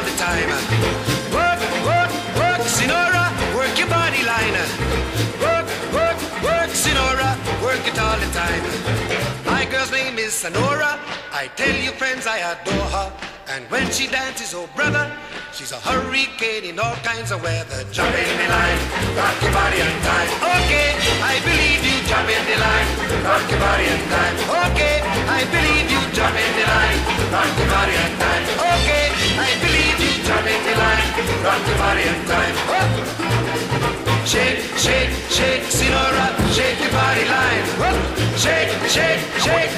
all the time. Work, work, work, Senora, work your body line. Work, work, work, Senora, work it all the time. My girl's name is Senora. I tell you, friends, I adore her. And when she dances, oh brother, she's a hurricane in all kinds of weather. Jump in the line, rock your body and time. Okay, I believe you. Jump in the line, rock your body and time. Okay, Oh. Shake, shake, shake, Senora, shake your body line. Oh. Shake, shake, shake,